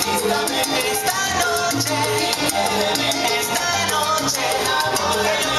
Esta noche, esta noche, amor.